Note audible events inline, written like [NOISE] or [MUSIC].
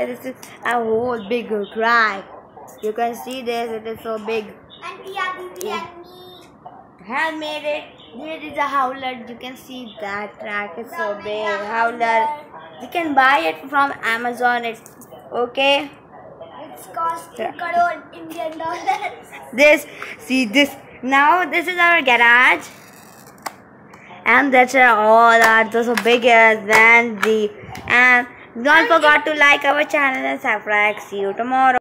guys this is a whole big track you can see this it is so big. And we are Bibi Yeah. and hand made it. Here is a howler. You can see that track. Is so big. howler. You can buy it from amazon. It's okay. It's cost Yeah. crore Indian dollars. [LAUGHS] this see this. Now this is our garage. And that's all are so bigger than the and don't forget to like our channel and subscribe. See you tomorrow